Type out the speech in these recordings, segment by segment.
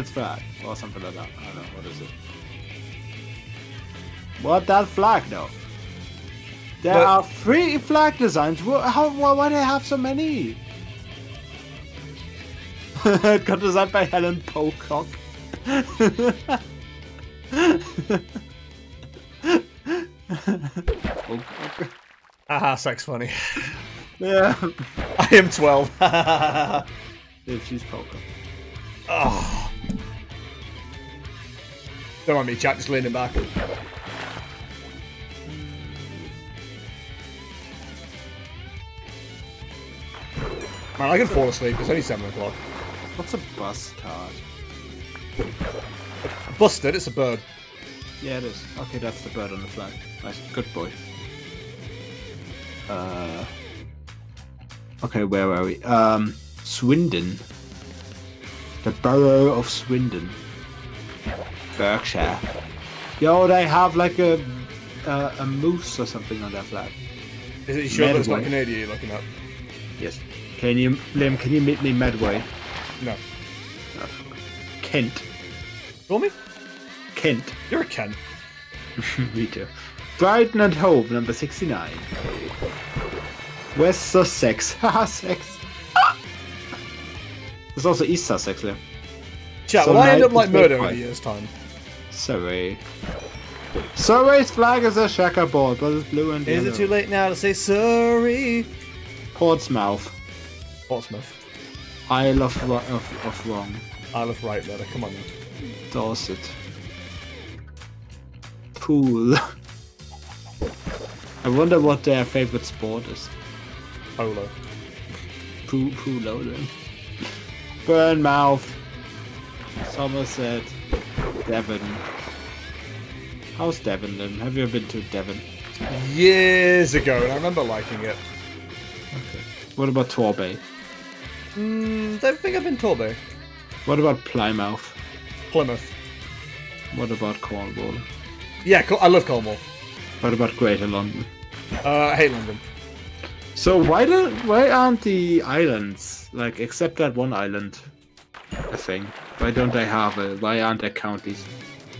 That's flag or something like that. I don't know what is it. What that flag though? There But- are three flag designs. How? Why, why do they have so many? it got designed by Helen Pocock. Pocock. Haha, sex funny. Yeah. I am 12. If she's Pocock. oh. Don't mind me, chat, just leaning back. Man, I can fall asleep. It's only 7 o'clock. What's a bustard? Busted, it's a bird. Yeah, it is. Okay, that's the bird on the flag. Nice, good boy. Uh. Okay, where are we? Um, Swindon. The borough of Swindon. Berkshire. Yo, they have like a uh, a moose or something on their flag. Is it you sure that's not Medway. Canadian you're looking up? Yes. Can you, Liam? Can you meet me Medway? No. Kent. Call me? Kent. You're a Kent. Me too. Brighton and Hove, number 69. West Sussex. Haha, sex. There's also East Sussex there. Chat, So will I end up like is murder in a fine. year's time? Surrey. Surrey's flag is a checkerboard, but it's blue and yellow. Is it too late now to say sorry? Portsmouth. Portsmouth. Isle of, of, of Wrong. Isle of Right better. Come on then. Dorset. Poole. I wonder what their favorite sport is. Polo. Poo Poolo then. Bournemouth. Somerset. Devon. How's Devon then? Have you ever been to Devon? Years ago, and I remember liking it. Okay. What about Torbay? Mm, don't think I've been Torbay. What about Plymouth? Plymouth. What about Cornwall? Yeah, I love Cornwall. What about Greater London? Uh, I hate London. So why don't why aren't the islands like except that one island a thing? Why don't I have it? why aren't there counties?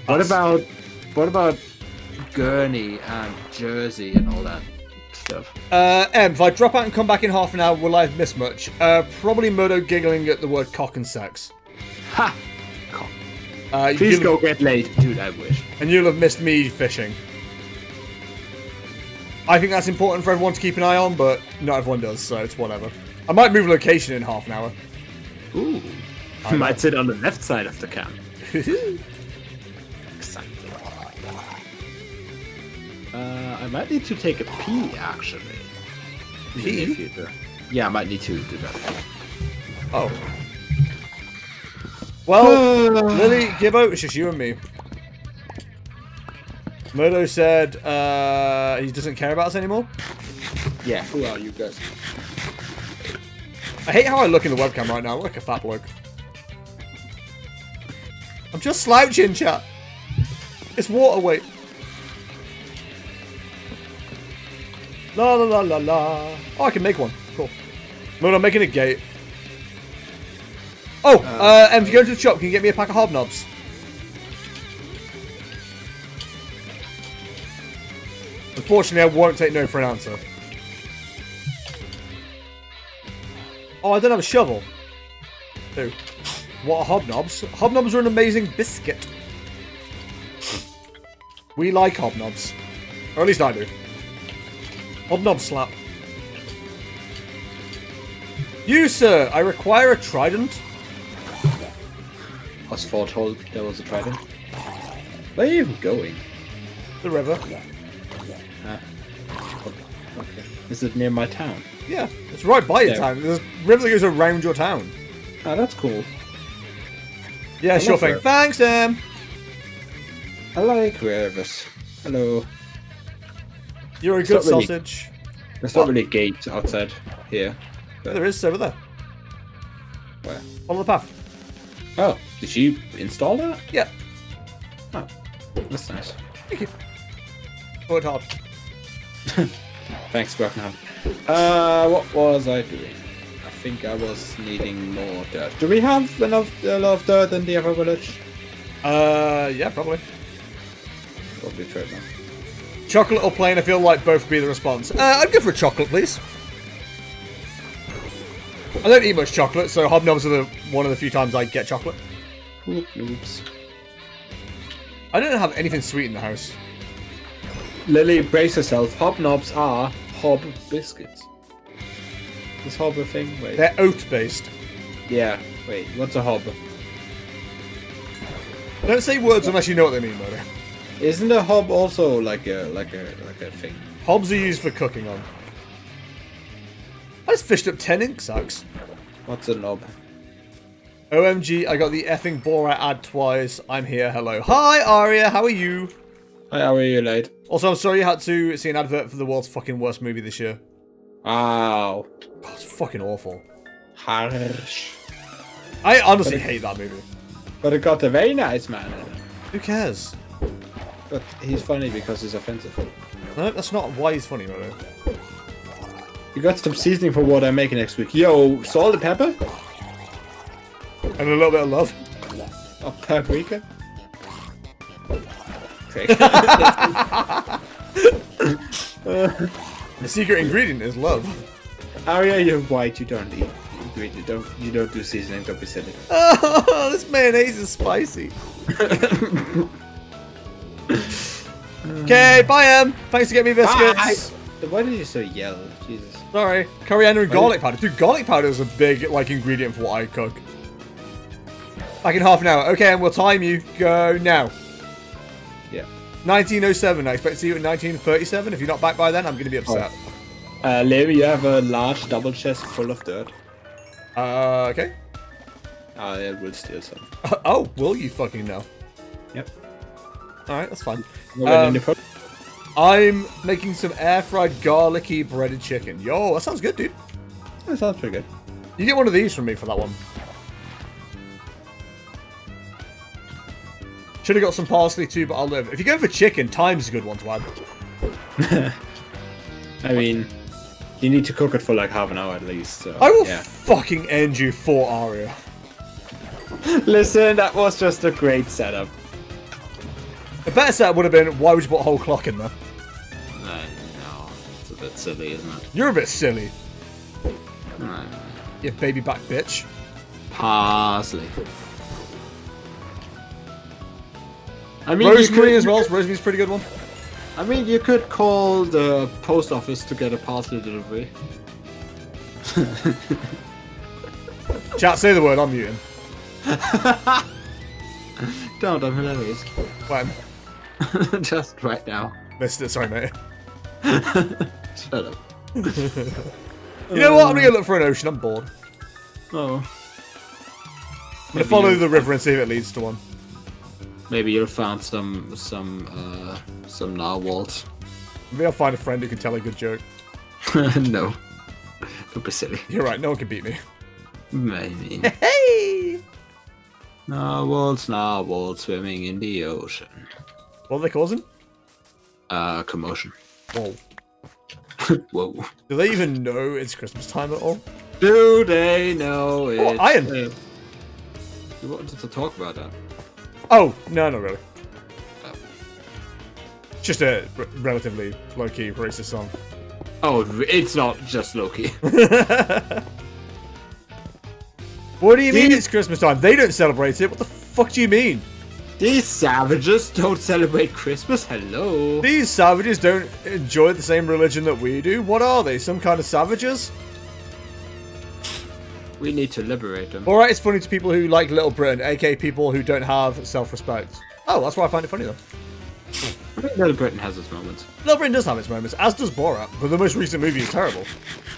What about what about Guernsey and Jersey and all that stuff? Uh, Em, if I drop out and come back in half an hour, will I have missed much? Uh, probably Murdo giggling at the word cock and sex. Ha! Cock. Uh, Please you'll- go get laid, dude. I wish. And you'll have missed me fishing. I think that's important for everyone to keep an eye on, but not everyone does, so it's whatever. I might move location in half an hour. Ooh. I. Might sit on the left side of the camp. Exactly. Uh, I might need to take a pee actually. Pee? Yeah, I might need to do that. oh. Well, Lily, Gibbo, it's just you and me. Murdo said uh, he doesn't care about us anymore. Yeah, who are you guys? I hate how I look in the webcam right now. I look like a fat bloke. I'm just slouching, chat. It's water weight. La la la la la. Oh, I can make one. Cool. No, I'm making a gate. Oh, uh, and if you go to the shop, can you get me a pack of hobnobs? Unfortunately, I won't take no for an answer. Oh, I don't have a shovel. Ew. What are hobnobs? Hobnobs are an amazing biscuit. We like hobnobs. Or at least I do. Hobnob slap. You, sir, I require a trident. I was foretold there was a trident. Where are you going? The river. Ah, okay. Is it near my town? Yeah, it's right by your town. There's a river that goes around your town. Oh, that's cool. Yeah, sure thing. Thanks, Sam. I like. Hello. You're a It's good not really- sausage. There's What? not really a gate outside here. Yeah, there is over there. Where? Follow the path. Oh, did you install that? Yeah, Oh, that's nice. thank you. Worked hard. Thanks, Brackenham. Uh, what was I doing? Think I was needing more dirt. Do we have enough a lot of dirt in the other village? Uh, yeah, probably. Probably true. man. Chocolate or plain? I feel like both would be the response. Uh, I'd go for a chocolate, please. I don't eat much chocolate, so hobnobs are the one of the few times I get chocolate. Oops. I don't have anything sweet in the house. Lily, brace yourself. Hobnobs are hob biscuits. Is hob a thing? Wait. They're oat based. Yeah. Wait. What's a hob? Don't say words unless you know what they mean, Murray. Isn't a hob also like a like a like a thing? Hobs are used for cooking on. I just fished up 10 ink sacks. What's a knob? OMG, I got the effing Borat ad twice. I'm here, hello. Hi, Aria, how are you? Hi, how are you, late? Also, I'm sorry you had to see an advert for the world's fucking worst movie this year. Wow. God, it's fucking awful. Harsh. I honestly hate that movie. But it got a very nice man in it. Who cares? But he's funny because he's offensive. No, that's not why he's funny, Murray. You got some seasoning for what I'm making next week. Yo, salt and pepper? And a little bit of love. Oh, or paprika? Okay. The secret ingredient is love. Aria, you're white. You don't eat ingredient. Don't you don't do seasoning. Don't be silly. Oh, this mayonnaise is spicy. okay, bye, Em. Thanks for getting me biscuits. Bye. Why did you so yell? Jesus. Sorry. Coriander and garlic powder. Dude, garlic powder is a big like ingredient for what I cook. Back in half an hour. Okay, and we'll time you. Go now. Yeah. 1907. I expect to see you in 1937. If you're not back by then, I'm going to be upset. Uh, Levi, you have a large double chest full of dirt. Uh, okay. I will steal some. oh, will you fucking know? Yep. Alright, that's fine. Um, I'm making some air fried garlicky breaded chicken. Yo, that sounds good, dude. That sounds pretty good. You get one of these from me for that one. Should have got some parsley too, but I'll live. If you go for chicken, time's a good one to add. I mean, you need to cook it for like half an hour at least. So, I will yeah. fucking end you for Aria. Listen, that was just a great setup. A better set would have been, why would you put a whole clock in there? I know. It's a bit silly, isn't it? You're a bit silly, Uh, you baby back bitch. Parsley. I mean, Rosemary could- as well. Rosemary's pretty good one. I mean, you could call the post office to get a parcel delivery. Chat, say the word, I'm muting. Don't, I'm hilarious. When? Just right now. Missed it, sorry mate. Shut up. You know what, I'm gonna go look for an ocean, I'm bored. Oh. I'm gonna follow the river and see if it leads to one. Maybe you'll find some some uh some narwhals. Maybe I'll find a friend who can tell a good joke. no. Don't be silly. You're right, no one can beat me. Maybe. Hey! narwhals, narwhals swimming in the ocean. What are they causing? Uh, commotion. Whoa. Whoa. Do they even know it's Christmas time at all? Do they know it? Oh, iron. Uh, you wanted to talk about that. Oh, no, not really. Oh. Just a r- relatively low-key racist song. Oh, it's not just Loki. What do you mean it's Christmas time? They don't celebrate it. What the fuck do you mean? These savages don't celebrate Christmas. Hello. These savages don't enjoy the same religion that we do. What are they? Some kind of savages? We need to liberate them. Alright, it's funny to people who like Little Britain, aka people who don't have self-respect. Oh, that's why I find it funny though. I think Little Britain has its moments. Little Britain does have its moments, as does Borat, but the most recent movie is terrible.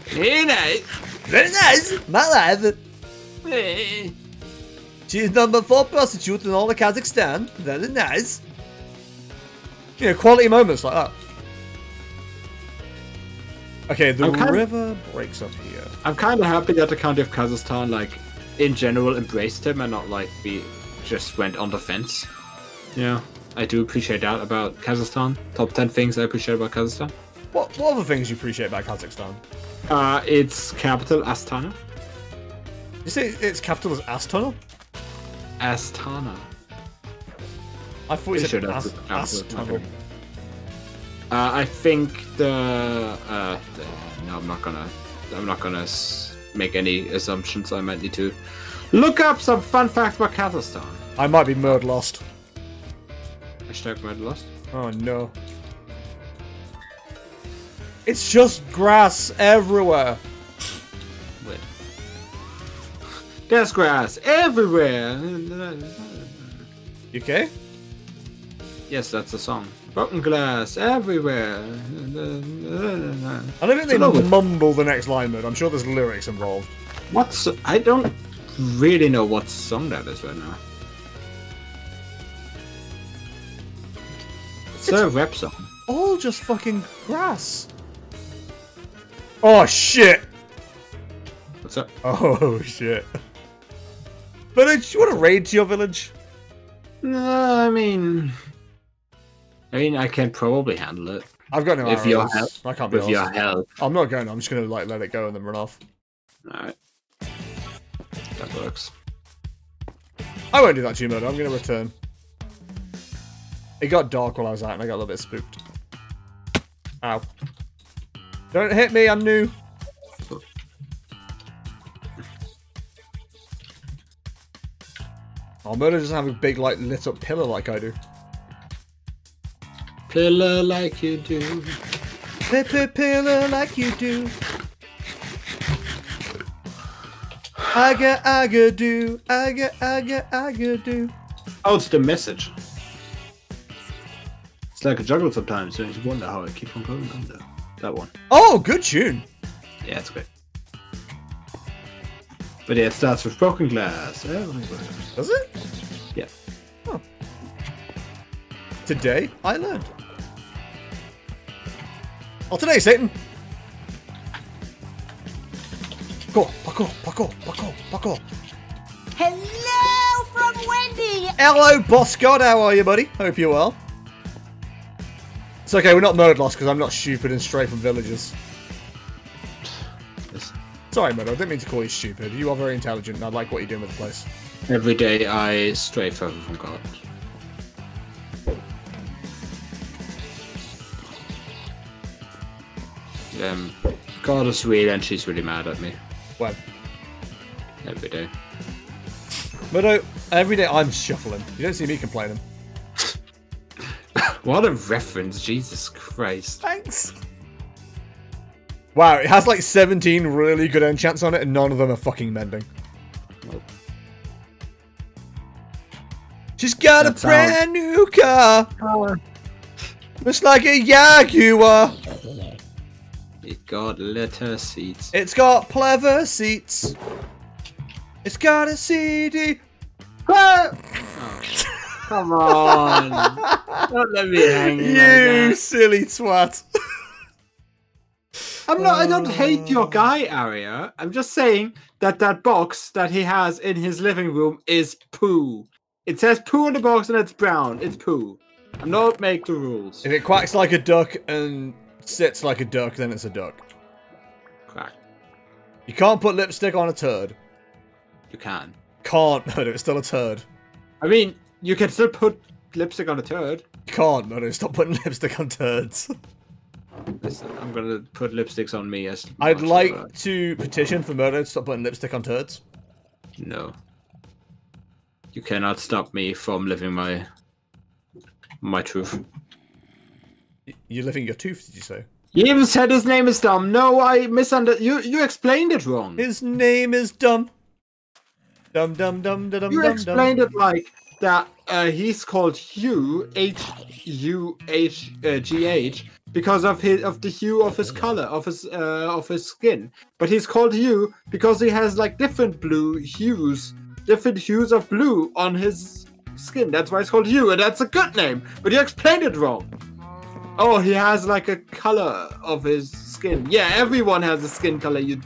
Hey, nice. Very nice! My life! Hey. She's number four prostitute in all of Kazakhstan. Very nice. You know, quality moments like that. Okay, the river breaks up here. I'm kind of happy that the country of Kazakhstan, like, in general, embraced him and not like we just went on the fence. Yeah, I do appreciate that about Kazakhstan. Top ten things I appreciate about Kazakhstan. What, what other things you appreciate about Kazakhstan? Uh, its capital Astana. You say it's capital is Astana? Astana. I thought you said sure ass, that's the ass capital. tunnel. Uh, I think the, uh, the no, I'm not gonna I'm not gonna make any assumptions. I might need to look up some fun facts about Kazakhstan. I might be murd lost. Hashtag Red Lost. Oh no. It's just grass everywhere. Wait. There's grass everywhere. You okay? Yes, that's the song. Broken glass everywhere. I don't think they Hello. mumble the next line, but I'm sure there's lyrics involved. What's I don't really know what song that is right now. It's, a rap song. All just fucking grass. Oh shit! What's up? Oh shit. Village, you want to raid to your village? No, I mean, I mean, I can probably handle it I've got no If you're arrows. I can't be with your help. I'm not going. I'm just gonna like let it go and then run off. Alright, that works. I won't do that to you, murder. I'm gonna return. It got dark while I was out, and I got a little bit spooked. Ow! Don't hit me. I'm new. Oh, murder doesn't have a big like lit up pillar like I do. Pillar like you do. pillar like you do. I get, I get do, I get, I get, I get do. Oh, it's the message. It's like a juggle sometimes, so you wonder how I keep on going under. That one. Oh, good tune. Yeah, it's great. But yeah, it starts with broken glass everywhere. Does it? Yeah. Oh. Today I learned. Oh, today, Satan. Go, Paco, Paco, Paco, Paco. Hello from Wendy. Hello, boss god. How are you, buddy? Hope you're well. It's okay. We're not murdered lost because I'm not stupid and stray from villages. Yes. Sorry, murder. I didn't mean to call you stupid. You are very intelligent, and I like what you're doing with the place. Every day I stray further from God. Um, God is real and she's really mad at me Well, every day. Murdo, every day I'm shuffling. You don't see me complaining. What a reference, Jesus Christ. Thanks. Wow, it has like 17 really good enchants on it, and none of them are fucking mending. Well, She's got That a brand new car. Looks like a Jaguar. It got letter seats. It's got pleather seats. It's got a CD. Oh, come on. Don't let me hang You that. silly twat. I'm not. I don't hate your oh. guy, Aria. I'm just saying that that box that he has in his living room is poo. It says poo in the box and it's brown. It's poo. I'm not make the rules. If it quacks like a duck and sits like a duck, then it's a duck. Crack. You can't put lipstick on a turd. You can. Can't murder, it's still a turd. I mean, you can still put lipstick on a turd. You can't murder, stop putting lipstick on turds. Listen, I'm gonna put lipsticks on me as. I'd like to petition for murder to stop putting lipstick on turds. No. You cannot stop me from living my my truth. You're living your tooth, did you say? You even said his name is dumb. No, I misunderstood. You you explained it wrong. His name is Dumb. Dum dum dum da dum You dum explained dum. it like that. Uh, he's called Hugh H U H uh, G H because of his of the hue of his color of his uh, of his skin. But he's called Hugh because he has like different blue hues, different hues of blue on his skin. That's why it's called Hugh, and that's a good name. But you explained it wrong. Oh, he has like a color of his skin. Yeah, everyone has a skin color. You.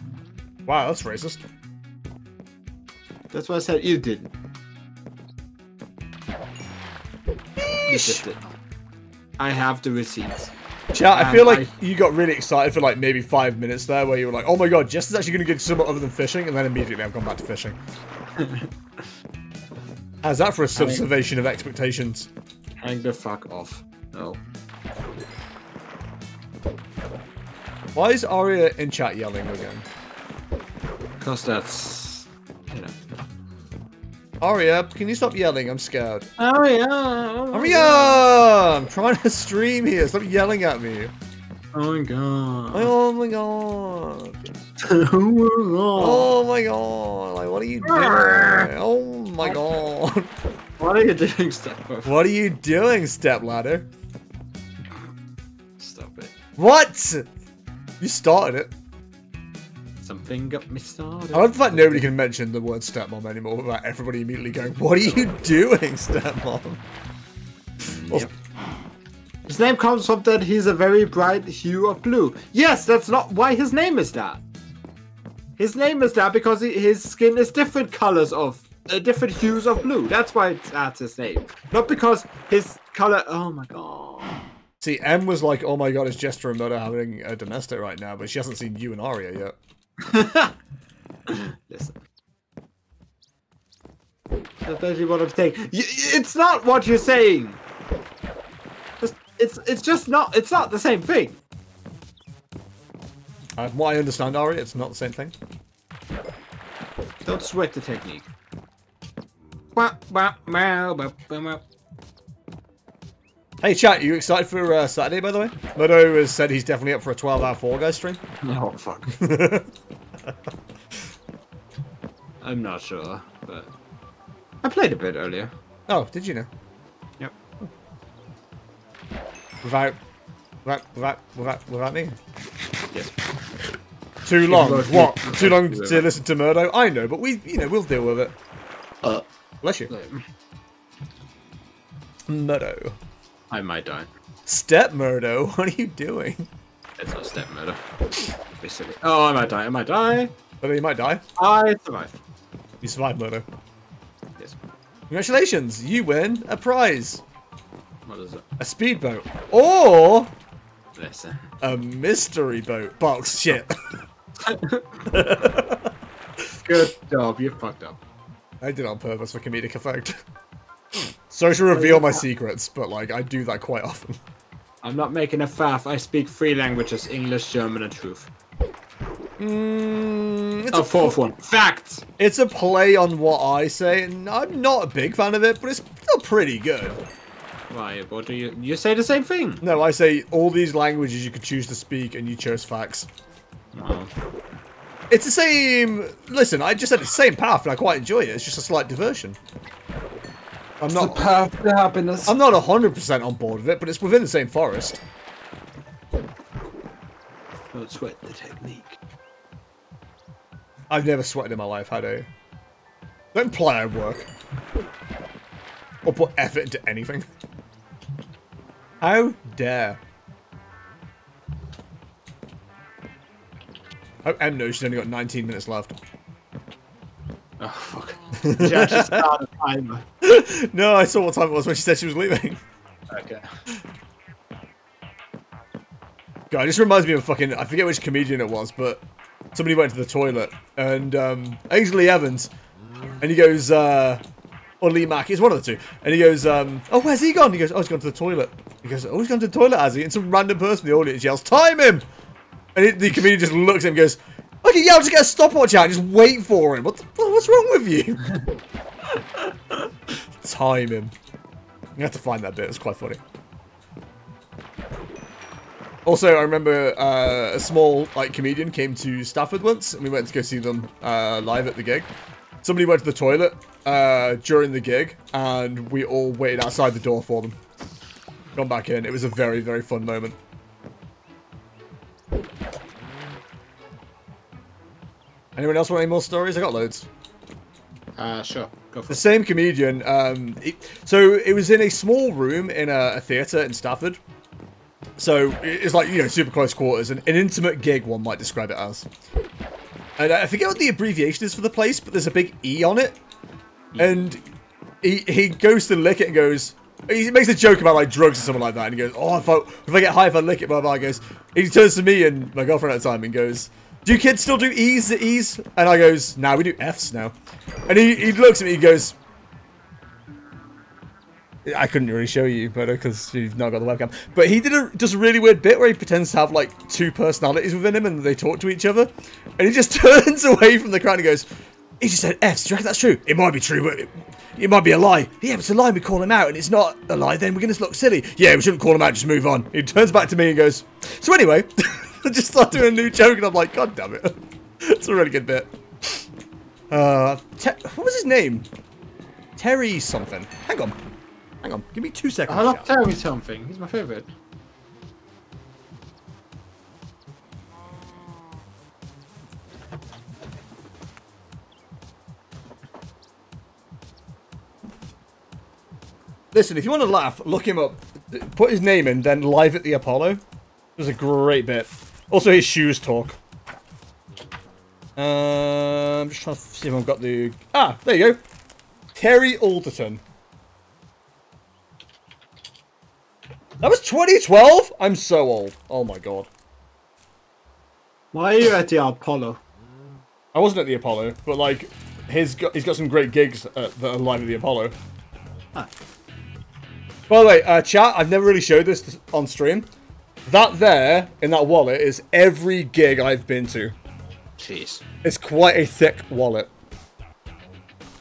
Wow, that's racist. That's why I said you didn't. You just did. I have the receipts. Chat, I feel like I- you got really excited for like maybe five minutes there where you were like, oh my god, Jess is actually going to get somewhere other than fishing, and then immediately I've gone back to fishing. How's that for a subservation of expectations? Hang the fuck off. No. Why is Arya in chat yelling again? Because that's. You know. Arya, can you stop yelling? I'm scared. Oh, yeah. Arya! I'm trying to stream here. Stop yelling at me. Oh my god. Oh my god. oh my god. Oh my god. Like, what are you doing? Ah! Oh my god. What are you doing, Step? What are you doing, stepladder? Stop it. What? You started it. Something got me started. I love the fact nobody can mention the word stepmom anymore without everybody immediately going, What are you doing, stepmom? Yep. His name comes from that he's a very bright hue of blue. Yes, that's not why his name is that. His name is that because he, his skin is different colors of uh, different hues of blue. That's why it's, that's his name. Not because his color. Oh my god. See, M was like, Oh my god, is Jester and Murder having a domestic right now? But she hasn't seen you and Arya yet. Listen. That's basically what I'm saying. Y- It's not what you're saying. It's, it's it's just not. It's not the same thing. Uh, from what I understand, Arya, it's not the same thing. Don't sweat the technique. Hey, chat, you excited for uh, Saturday, by the way? Murdo has said he's definitely up for a 12 hour Fall Guys stream. Oh fuck. I'm not sure, but I played a bit earlier. oh, did you know? Yep. Without, without, without, without, without me? Yes. Too long. What? Too long to listen to Murdo? I know, but we, you know, we'll deal with it. Uh, Bless you. Murdo. I might die. Step Murdo, what are you doing? It's not step murder. Basically. Oh, I might die. I might die. Murdo, you might die. I survived. You survived, Murdo. Yes. Congratulations, you win a prize. What is it? A speedboat. Or Listen. a mystery boat. Box shit. Good job. You fucked up. I did it on purpose for comedic effect. Sorry to reveal my secrets, but like I do that quite often. I'm not making a faff. I speak three languages: English, German, and truth. Mm, it's, A a, fourth one. Facts. it's a play on what I say, and I'm not a big fan of it, but it's still pretty good. Why? What do you? You say the same thing. No, I say all these languages you could choose to speak, and you chose facts. Wow. It's the same. Listen, I just said the same path, and I quite enjoy it. It's just a slight diversion. I'm not. path to happiness. I'm not 100% on board with it, but it's within the same forest. Don't sweat the technique. I've never sweated in my life, how I? Don't imply I work. Or put effort into anything. How dare. Oh, M knows she's only got 19 minutes left. Oh fuck. She actually started a timer. no, I saw what time it was when she said she was leaving. Okay. God, it just reminds me of fucking, I forget which comedian it was, but somebody went to the toilet, and um, Ainsley Evans, and he goes, uh, or Lee Mack, it's one of the two, and he goes, um, oh, where's he gone? He goes, oh, he's gone to the toilet. He goes, oh, he's gone to the toilet, has he? And some random person in the audience yells, time him! And it, the comedian just looks at him and goes, okay, yeah, I'll just get a stopwatch out and just wait for him. What the, what's wrong with you? time him. You have to find that bit, it's quite funny. Also, I remember uh, a small like comedian came to Stafford once, and we went to go see them uh, live at the gig. Somebody went to the toilet uh, during the gig, and we all waited outside the door for them. Gone back in. It was a very, very fun moment. Anyone else want any more stories? I got loads. Uh, sure. Go for The it. same comedian. Um, it- so it was in a small room in a, a theatre in Stafford. So it's like you know super close quarters, an, an intimate gig one might describe it as. And I forget what the abbreviation is for the place, but there's a big E on it. And he he goes to lick it and goes, He makes a joke about like drugs or something like that, and he goes, "Oh, if I if I get high, if I lick it, blah blah." He goes, he turns to me and my girlfriend at the time and goes, "Do kids still do E's the E's?" And I goes, "Nah, we do F's now." And he he looks at me, he goes, I couldn't really show you, but because you've not got the webcam. But he did a just a really weird bit where he pretends to have like two personalities within him, and they talk to each other. And he just turns away from the crowd and goes, "He just said F's. Do you reckon that's true? It might be true, but it, it might be a lie. Yeah, it's a lie. We call him out, and it's not a lie. Then we're gonna look silly. Yeah, we shouldn't call him out. Just move on." He turns back to me and goes, "So anyway, I just started doing a new joke, and I'm like, God damn it, it's a really good bit." Uh, what was his name? Terry something. Hang on. Hang on, give me two seconds. I love Terry something. He's my favorite. Listen, if you want to laugh, look him up. Put his name in, then live at the Apollo. It was a great bit. Also, his shoes talk. Uh, I'm just trying to see if I've got the... Ah, there you go. Terry Alderton. That was 2012? I'm so old. Oh my god. Why are you at the Apollo? I wasn't at the Apollo, but like, his got, he's got some great gigs at, that are live at the Apollo. Huh. By the way, uh, chat, I've never really showed this on stream. That there, in that wallet, is every gig I've been to. Jeez. It's quite a thick wallet.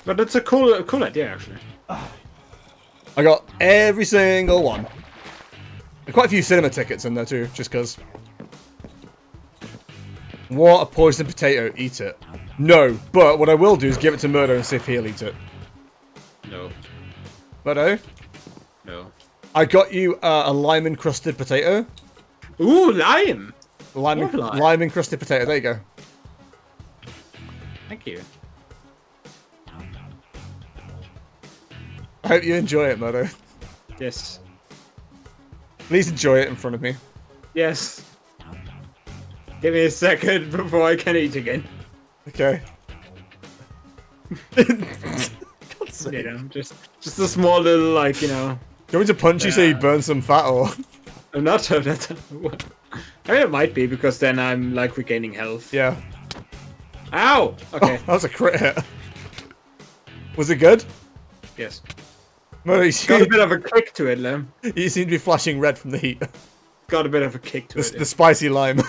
But it's a cool, cool idea, actually. I got every single one. Quite a few cinema tickets in there too, just because. What a poisoned potato, eat it. No, but what I will do is give it to Murdo and see if he'll eat it. No. Murdo? No. I got you uh, a lime encrusted potato. Ooh, lime! Lime, Love lime. lime encrusted potato, there you go. Thank you. I hope you enjoy it, Murdo. Yes. Please enjoy it in front of me. Yes. Give me a second before I can eat again. Okay. God's sake. You know, just just a small little like you know. Do you want me to punch you so you burn some fat or? I'm not sure that. I mean, it might be because then I'm like regaining health. Yeah. Ow. Okay. That was a crit hit. Was it good? Yes. Murdo, you Got a bit of a kick to it, Lem. you seem to be flashing red from the heat. Got a bit of a kick to The, it. the spicy lime.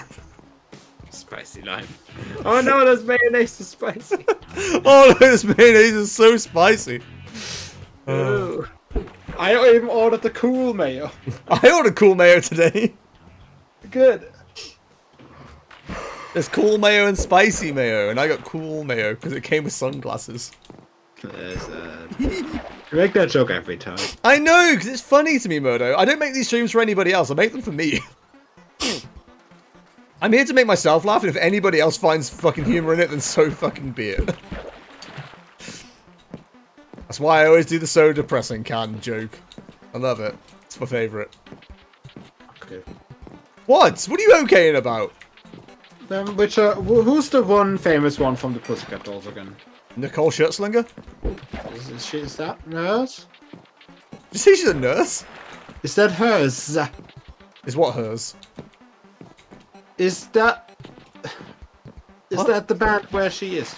Spicy lime. Oh no, there's mayonnaise is spicy. oh no, this mayonnaise is so spicy. Oh. Ooh. I even ordered the cool mayo. I ordered cool mayo today. Good. There's cool mayo and spicy mayo, and I got cool mayo because it came with sunglasses. Uh, you make that joke every time. I know, because it's funny to me, Murdo. I don't make these streams for anybody else. I make them for me. I'm here to make myself laugh, and if anybody else finds fucking humor in it, then so fucking be it. That's why I always do the so depressing can joke. I love it. It's my favourite. Okay. What? What are you okaying about? Um, which uh, wh- who's the one famous one from the Pussycat Dolls again? Nicole Scherzinger? Is, is she is that hers? Did you say she's a nurse? Is that hers? Is what hers? Is that is What? that the band where she is?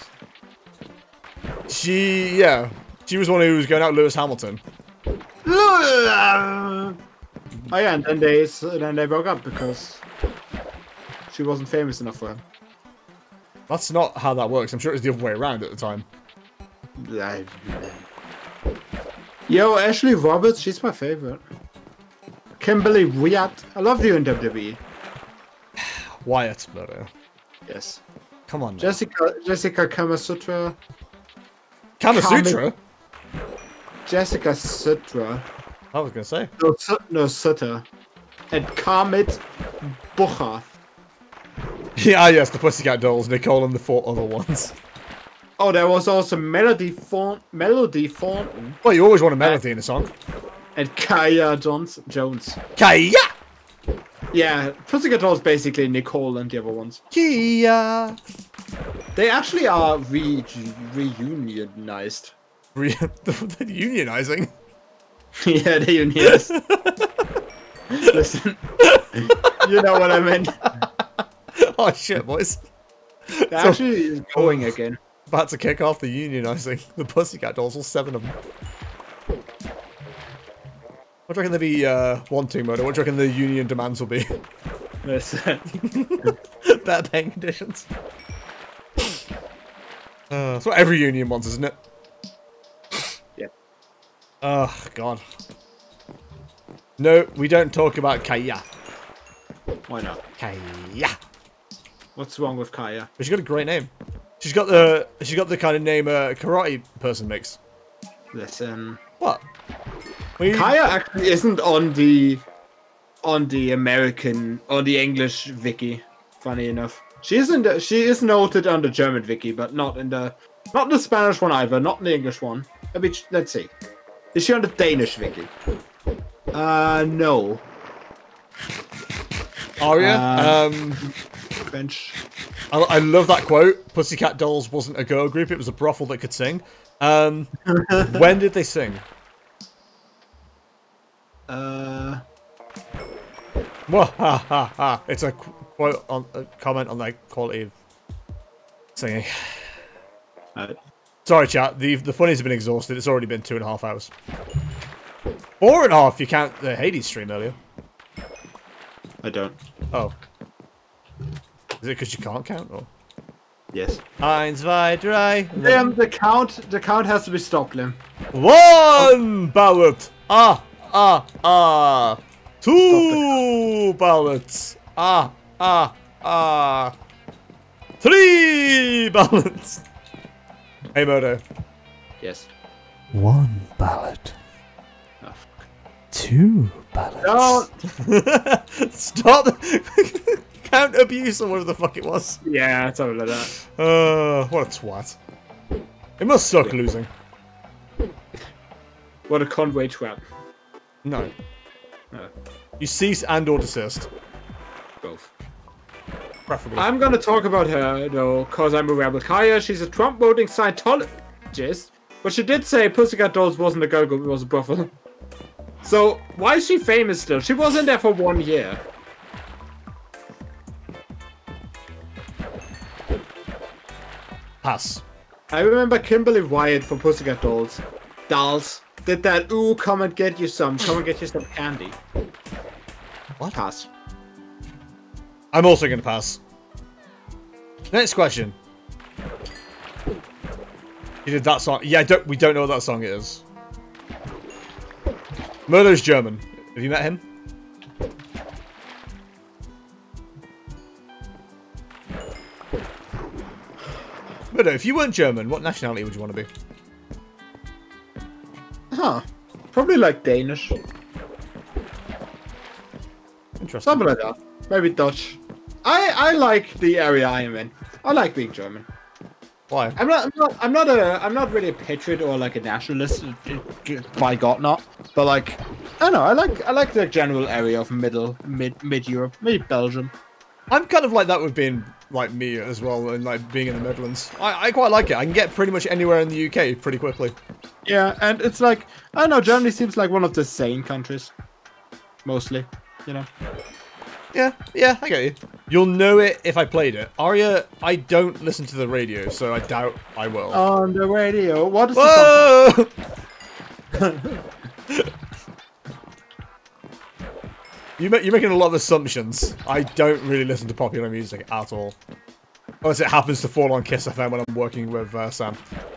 She, yeah. She was one who was going out with Lewis Hamilton. Oh yeah, and then they then they broke up because she wasn't famous enough for him. That's not how that works. I'm sure it was the other way around at the time. I- Yo, Ashley Roberts, she's my favorite. Kimberly Wyatt, I love you in WWE. Wyatt, uh, Yes. come on. now. Jessica Jessica Kamasutra. Kamasutra. Kama- Sutra? Jessica Sutra. I was gonna say. No, no Sutter. And Kermit Bucher. Yeah, yes, the Pussycat Dolls, Nicole, and the four other ones. Oh, there was also Melody Fawn, Melody Thornton Well, you always want a melody in a song. and Kaya Jones. Jones. Kaya! Yeah, Pussycat Dolls basically Nicole and the other ones. Kia! They actually are re reunionized. Re- the, the unionizing. yeah, the unionists. Listen, you know what I mean. oh shit, boys! It actually is going again. About to kick off the unionizing the Pussycat Dolls, all seven of them. What do you reckon they be uh, wanting, Murder? What do you reckon the union demands will be? Listen, Better paying conditions. Uh, that's what every union wants, isn't it? Oh, God. No, we don't talk about Kaya. why not? Kaya. What's wrong with Kaya? But she's got a great name. She's got the she's got the kind of name a karate person makes. Listen, What? We, Kaya actually isn't on the on the American on the English Vicky. Funny enough, she isn't. She is noted on the German Vicky, but not in the not the Spanish one either. Not in the English one. Let's see. Is she on the Danish Vicky? Uh, no. Aria. Uh, um, French. I, I love that quote. Pussycat Dolls wasn't a girl group; it was a brothel that could sing. Um, when did they sing? Uh, Mwahaha. It's a quote on a comment on the quality of singing. Sorry, chat. The the funnies have been exhausted. It's already been two and a half hours. Four and a half. if You count the Hades stream earlier. I don't. Oh. Is it because you can't count? Or Yes. eins, zwei, drei. Liam, the count. The count has to be stopped, Liam. One ballot. Ah, ah, ah. Two ballots. Ah, ah, ah. Three ballots. Hey, Modo. Yes. One ballot. Oh, fuck. Two ballots. Don't. Stop. Count abuse or whatever the fuck it was. Yeah, something like that. Uh, what a twat. It must suck losing. What a Conway trap. No. No, You cease and or desist. both. Preferably. I'm gonna talk about her though, cause I'm a rebel. Kaya, she's a Trump voting Scientologist, but she did say Pussycat Dolls wasn't a girl group, it was a brothel. So why is she famous still? She wasn't there for one year. Pass. I remember Kimberly Wyatt from Pussycat Dolls. Dolls did that. Ooh, come and get you some. Come and get you some candy. What? Pass. I'm also going to pass. Next question. You did that song. Yeah, don't, we don't know what that song is. Murder's German. Have you met him? Murder, if you weren't German, what nationality would you want to be? Huh. Probably like Danish. Interesting. Something like that. Maybe Dutch. I I like the area I am in. I like being German. Why? I'm not. I'm not. I'm not a. I'm not really a patriot or like a nationalist. By God, not. But like, I don't know. I like. I like the general area of middle, mid, mid Europe, maybe Belgium. I'm kind of like that with being like me as well, and like being in the Midlands. I, I quite like it. I can get pretty much anywhere in the UK pretty quickly. Yeah, and it's like I don't know. Germany seems like one of the sane countries, mostly. You know. Yeah, yeah, I get you. You'll know it if I played it. Aria, I don't listen to the radio, so I doubt I will. On the radio. What is the song? Whoa! you You're making a lot of assumptions. I don't really listen to popular music at all. Unless it happens to fall on Kiss FM when I'm working with uh, Sam.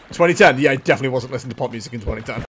2010, yeah, I definitely wasn't listening to pop music in 2010.